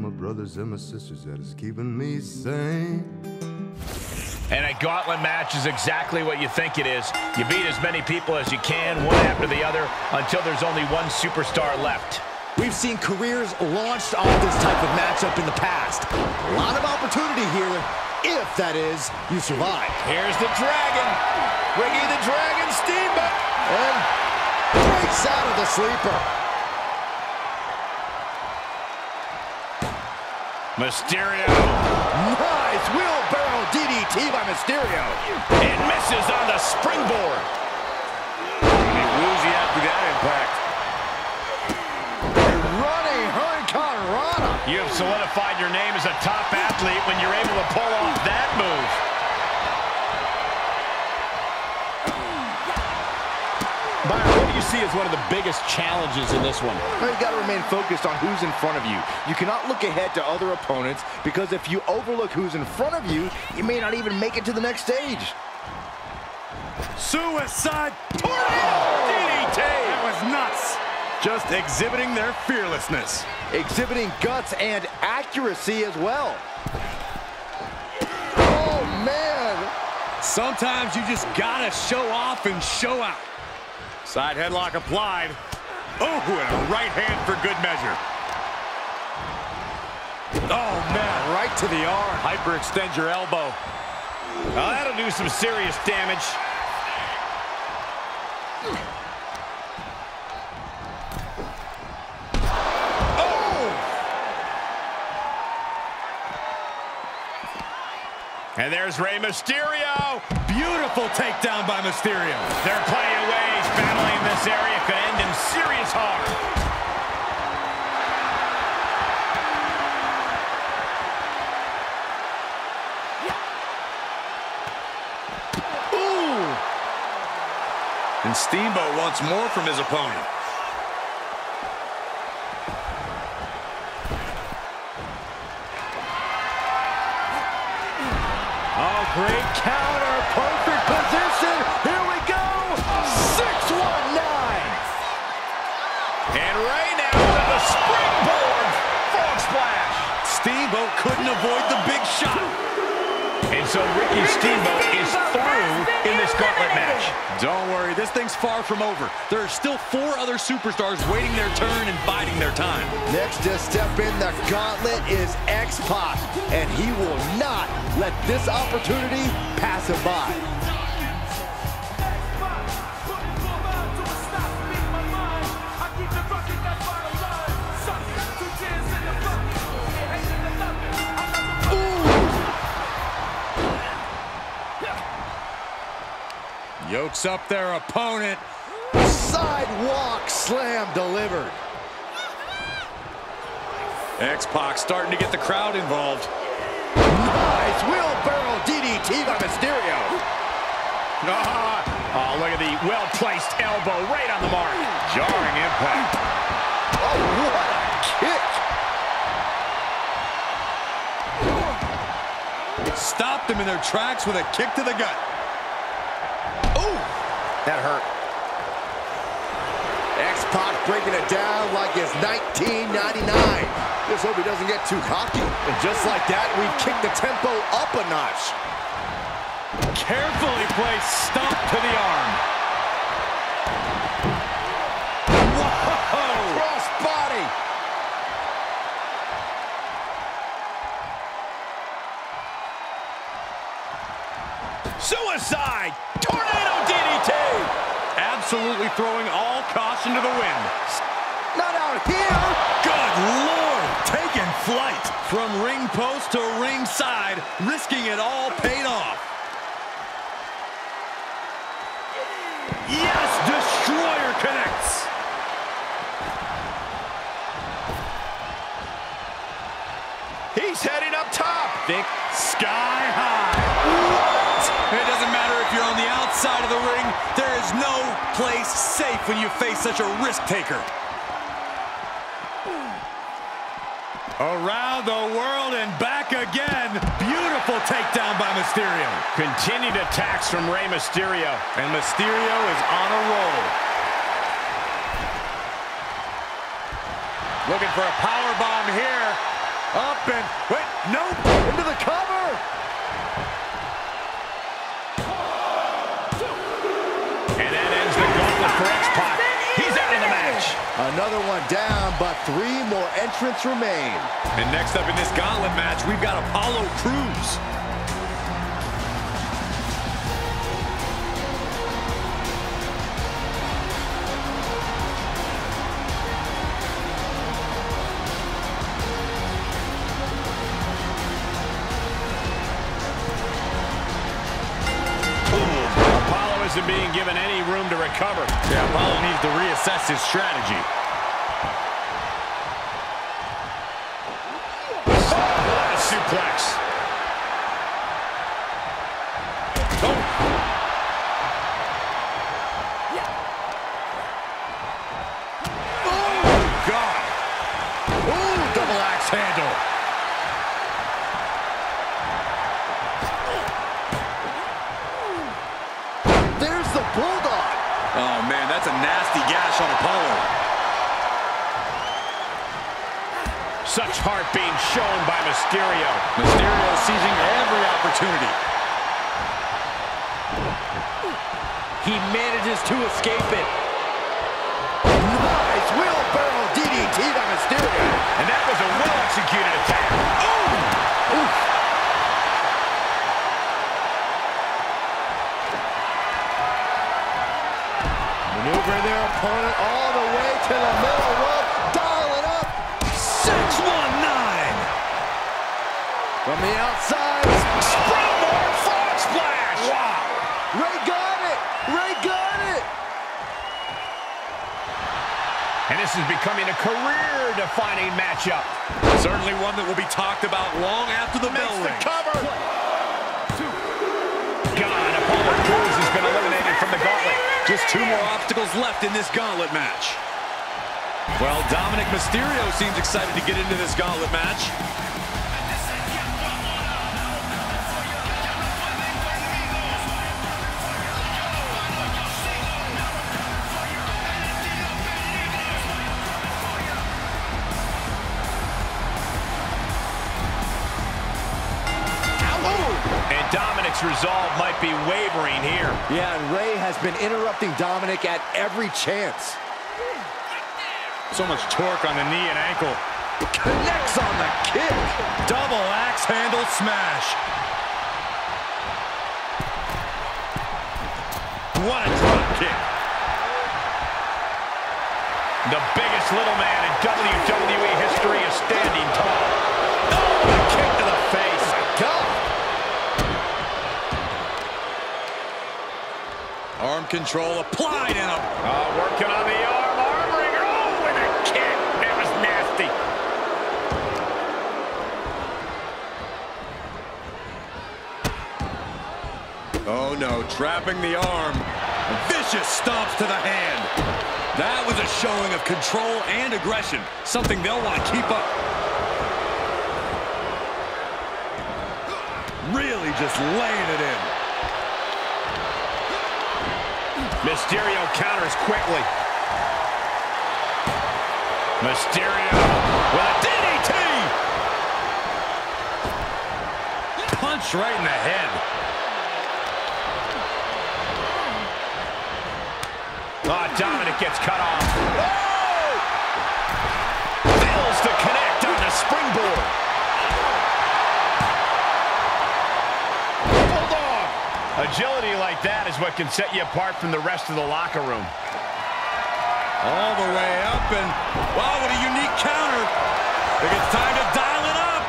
my brothers and my sisters that is keeping me sane. And a gauntlet match is exactly what you think it is. You beat as many people as you can, one after the other, until there's only one superstar left. We've seen careers launched off this type of matchup in the past. A lot of opportunity here, if that is, you survive. Here's the Dragon. Ricky the Dragon Steamboat. And breaks out of the sleeper. Mysterio. Nice wheelbarrow DDT by Mysterio. And misses on the springboard. He woozy after that impact. Running Hurricane Rana. You have solidified your name as a top athlete when you're able to pull off that move. See as one of the biggest challenges in this one? Well, you got to remain focused on who's in front of you. You cannot look ahead to other opponents because if you overlook who's in front of you, you may not even make it to the next stage. Suicide tornado! DDT! That was nuts. Just exhibiting their fearlessness. Exhibiting guts and accuracy as well. Oh, man. Sometimes you just gotta show off and show out. Side headlock applied. Oh, and a right hand for good measure. Oh, man, right to the arm. Hyperextend your elbow. That'll do some serious damage. And there's Rey Mysterio. Beautiful takedown by Mysterio. Plenty of ways battling this area could end in serious harm. And Steamboat wants more from his opponent. Great counter. Perfect position. Here we go. 619. And right now to the springboard. Frog splash. Steamboat couldn't avoid the big shot. And so Ricky Steamboat is through in this gauntlet match. Don't worry, this thing's far from over. There are still four other superstars waiting their turn and biding their time. Next to step in the gauntlet is X-Pac, and he will not let this opportunity pass him by. Yokes up their opponent. Sidewalk slam delivered. X-Pac starting to get the crowd involved. Nice wheelbarrow DDT by Mysterio. Ah, oh, look at the well-placed elbow right on the mark. Jarring impact. Oh, what a kick. Stopped them in their tracks with a kick to the gut. Oh, that hurt. X-Pac breaking it down like it's 1999. Just hope he doesn't get too cocky. And just like that, we kick the tempo up a notch. Carefully placed stomp to the arm. Whoa! Cross body. Suicide! Absolutely throwing all caution to the wind. Not out here. Good Lord! Taking flight. From ring post to ringside, risking it all paid off. Yes! Destroyer connects. He's heading up top. Thick sky high. What? It doesn't matter if you're on the outside of the ring. There is no place safe when you face such a risk taker. Around the world and back again. Beautiful takedown by Mysterio. Continued attacks from Rey Mysterio. And Mysterio is on a roll. Looking for a power bomb here. Up and, wait, nope. Into the cover. Another one down, but three more entrants remain. And next up in this gauntlet match, we've got Apollo Crews. To reassess his strategy. A suplex. Oh, handle. There's the Bulldog. Oh, man, that's a nasty gash on Apollo. Such heart being shown by Mysterio. Mysterio seizing every opportunity. He manages to escape it. Nice wheelbarrow DDT by Mysterio. And that was a well-executed attack. Maneuvering their opponent all the way to the middle rope. Dial it up. 619. From the outside. Springboard frog splash. Wow. Rey got it. Rey got it. And this is becoming a career-defining matchup. Certainly one that will be talked about long after the bell rings. cover. Two more obstacles left in this gauntlet match. Well, Dominik Mysterio seems excited to get into this gauntlet match. Be wavering here. Yeah, and Rey has been interrupting Dominik at every chance. So much torque on the knee and ankle. Connects on the kick. Double axe handle smash. What a drop kick. The biggest little man in WWE history is standing tall. Oh, a kick to the face. God. Arm control applied and a Oh, working on the arm, arm wringer. Oh, with a kick. That was nasty. Oh no, trapping the arm. Vicious stomps to the hand. That was a showing of control and aggression, something they'll want to keep up. Really just laying it in. Mysterio counters quickly. Mysterio with a DDT. Punch right in the head. Oh, Dominik gets cut off. Oh! Fails to connect on the springboard. Agility like that is what can set you apart from the rest of the locker room. All the way up and, wow, what a unique counter. Think it's time to dial it up.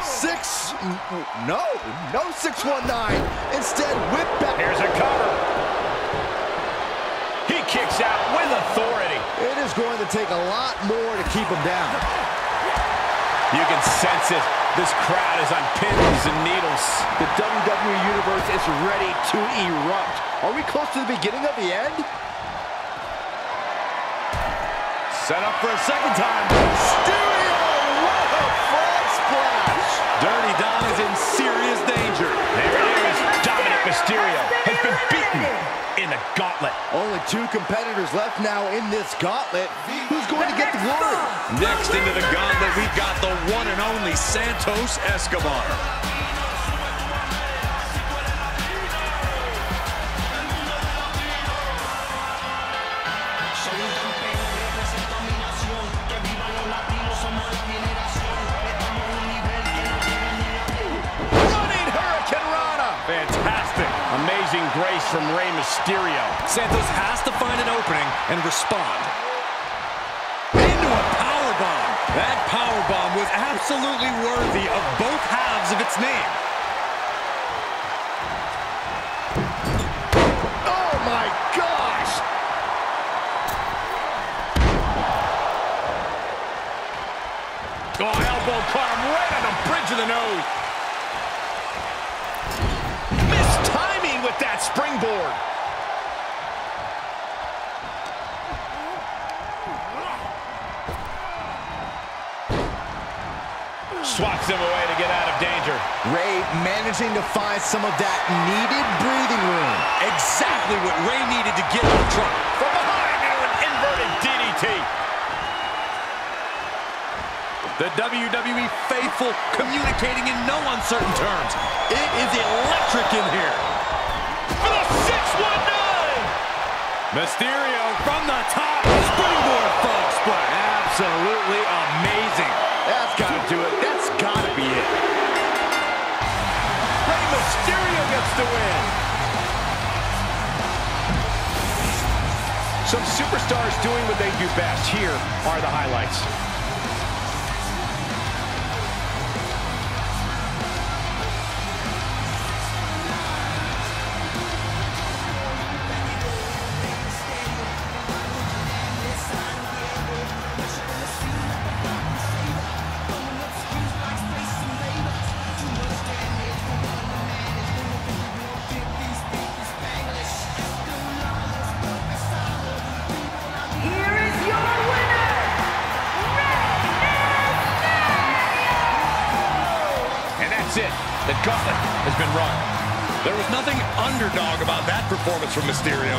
Six. No, no 619. Instead, whip back. Here's a cover. He kicks out with authority. It is going to take a lot more to keep him down. You can sense it. This crowd is on pins and needles. The WWE Universe is ready to erupt. Are we close to the beginning of the end? Set up for a second time. Mysterio, what a frog splash! Dirty Dom is in serious danger. There it is. Dominik Mysterio been beaten in the gauntlet. Only two competitors left now in this gauntlet. Who's going to get the glory? Next into the gauntlet, we've got the one and only Santos Escobar. Mysterio. Santos has to find an opening and respond. Into a powerbomb. That powerbomb was absolutely worthy of both halves of its name. Oh my gosh. Oh, elbow caught him right on the bridge of the nose. Missed timing with that springboard. Swats him away to get out of danger. Rey managing to find some of that needed breathing room. Exactly what Rey needed to get out of trouble. From behind into an inverted DDT. The WWE faithful communicating in no uncertain terms. It is electric in here. For the 619. Mysterio from the top. Springboard splash. Absolutely amazing. That's got to do it. That's got to be it. Rey Mysterio gets the win. Some superstars doing what they do best. Here are the highlights. Has been run. There was nothing underdog about that performance from Mysterio.